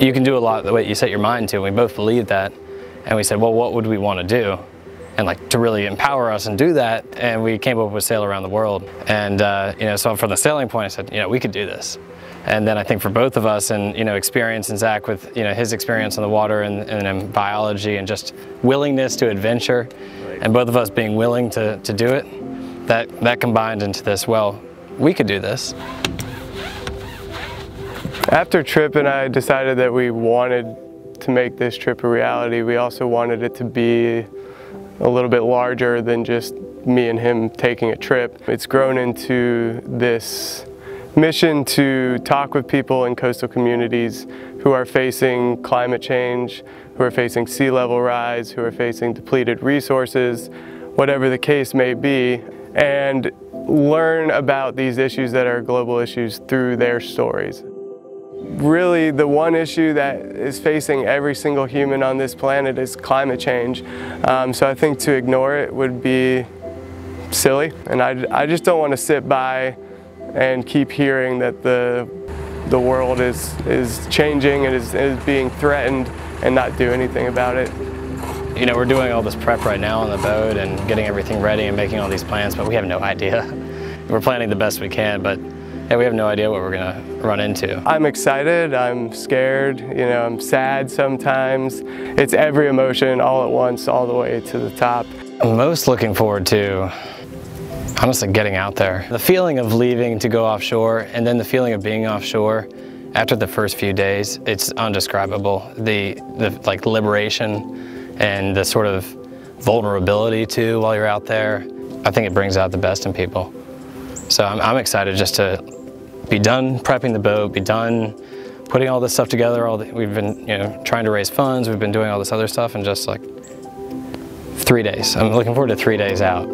you can do a lot the way you set your mind to. And we both believed that. And we said, well, what would we want to do? And like to really empower us and do that. And we came up with Sail Around the World. And, uh, you know, so from the sailing point, I said, you know, we could do this. And then I think for both of us and, you know, experience and Zach with, you know, his experience on the water and, and in biology and just willingness to adventure and both of us being willing to, to do it, that, that combined into this, well, we could do this. After Tripp and I decided that we wanted to make this trip a reality, we also wanted it to be a little bit larger than just me and him taking a trip. It's grown into this mission to talk with people in coastal communities who are facing climate change, who are facing sea level rise, who are facing depleted resources, whatever the case may be, and learn about these issues that are global issues through their stories. Really, the one issue that is facing every single human on this planet is climate change. Um, so I think to ignore it would be silly, and I, I just don't want to sit by and keep hearing that the the world is is changing and is, is being threatened and not do anything about it. You know, we're doing all this prep right now on the boat and getting everything ready and making all these plans, but we have no idea. We're planning the best we can, but yeah, we have no idea what we're gonna run into. I'm excited, I'm scared, you know, I'm sad sometimes. It's every emotion all at once, all the way to the top. I'm most looking forward to honestly getting out there. The feeling of leaving to go offshore and then the feeling of being offshore after the first few days, it's undescribable. The, the like liberation and the sort of vulnerability too while you're out there, I think it brings out the best in people. So I'm, I'm excited just to be done prepping the boat, be done putting all this stuff together. All the, we've been you know trying to raise funds, we've been doing all this other stuff, and just like three days. I'm looking forward to three days out.